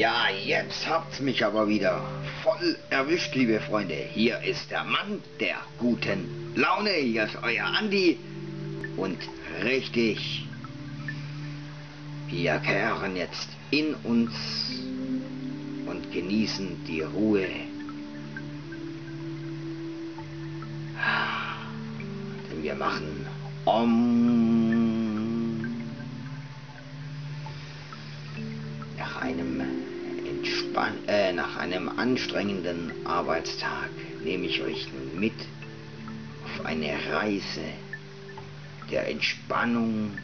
Ja, jetzt habt's mich aber wieder voll erwischt, liebe Freunde. Hier ist der Mann der guten Laune. Hier ist euer Andi. Und richtig, wir kehren jetzt in uns und genießen die Ruhe. Denn wir machen Om. Äh, nach einem anstrengenden Arbeitstag nehme ich euch mit auf eine Reise der Entspannung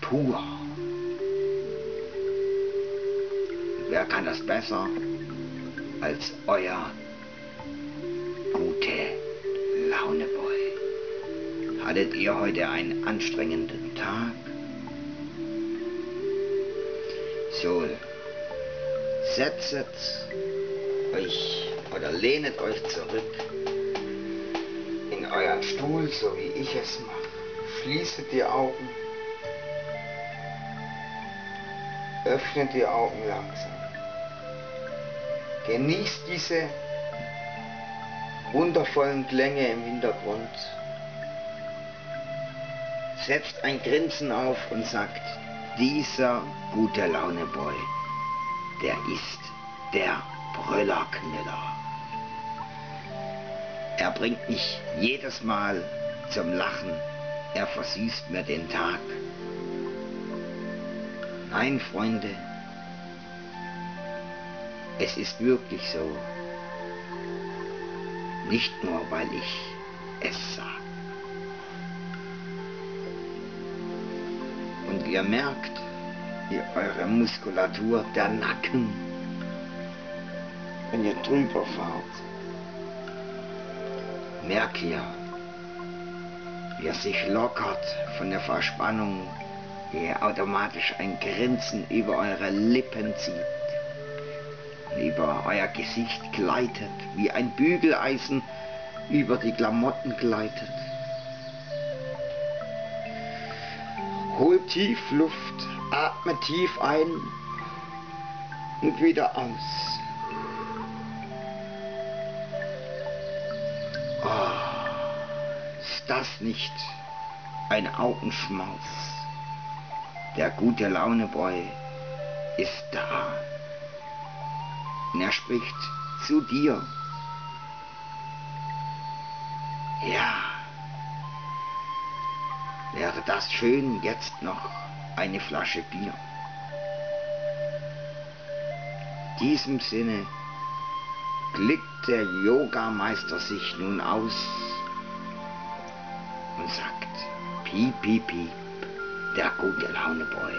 pur. Wer kann das besser als euer gute Launeboy? Hattet ihr heute einen anstrengenden Tag? So, setzet euch oder lehnet euch zurück in euren Stuhl, so wie ich es mache. Schließet die Augen. Öffnet die Augen langsam. Genießt diese wundervollen Klänge im Hintergrund. Setzt ein Grinsen auf und sagt, dieser gute Laune Boy, der ist der Brüllerknüller. Er bringt mich jedes Mal zum Lachen. Er versüßt mir den Tag. Nein, Freunde, es ist wirklich so. Nicht nur, weil ich es sage. Und ihr merkt, eure Muskulatur, der Nacken, wenn ihr drüber fahrt, merkt ihr, wie er sich lockert von der Verspannung, wie ihr automatisch ein Grinsen über eure Lippen zieht, über euer Gesicht gleitet, wie ein Bügeleisen über die Klamotten gleitet. Holt tief Luft, atme tief ein und wieder aus. Oh, ist das nicht ein Augenschmaus? Der gute Launeboy ist da. Und er spricht zu dir. Ja. Wäre das schön, jetzt noch eine Flasche Bier. In diesem Sinne klickt der Yogameister sich nun aus und sagt, piep, piep, piep, der gute Launeboy,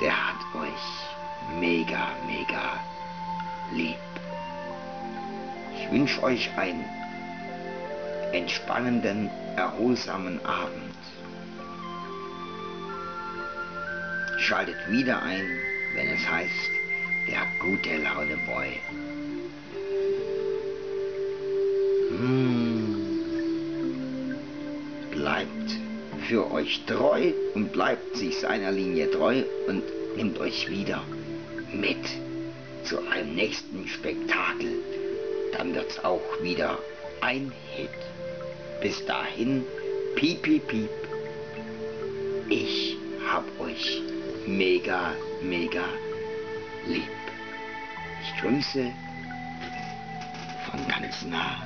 der hat euch mega, mega lieb. Ich wünsche euch einen entspannenden, erholsamen Abend. Schaltet wieder ein, wenn es heißt, der gute Laune Boy. Hm. Bleibt für euch treu und bleibt sich seiner Linie treu und nimmt euch wieder mit zu einem nächsten Spektakel. Dann wird's auch wieder ein Hit. Bis dahin, piep, piep, piep. Ich hab euch mega, mega lieb. Ich grüße von ganz nah.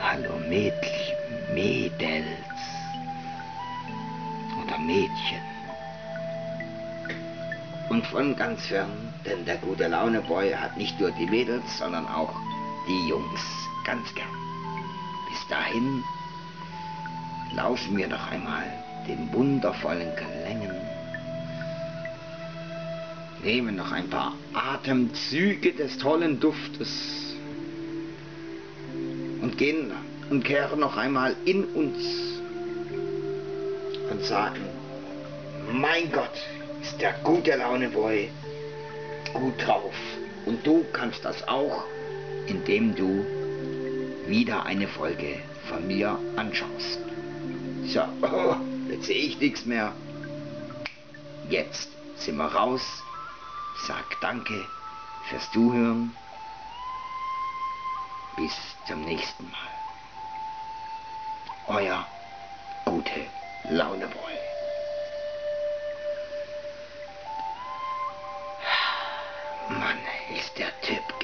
Hallo Mädchen, Mädels oder Mädchen. Und von ganz fern, denn der gute Launeboy hat nicht nur die Mädels, sondern auch die Jungs ganz gern. Bis dahin lauschen wir noch einmal den wundervollen Klängen. Nehmen noch ein paar Atemzüge des tollen Duftes und gehen und kehren noch einmal in uns und sagen, mein Gott, ist der gute Launeboy gut drauf. Und du kannst das auch, indem du wieder eine Folge von mir anschaust. So, oh, jetzt sehe ich nichts mehr. Jetzt sind wir raus. Sag danke fürs Zuhören. Bis zum nächsten Mal. Euer gute Launeboy. Mann, ist der Typ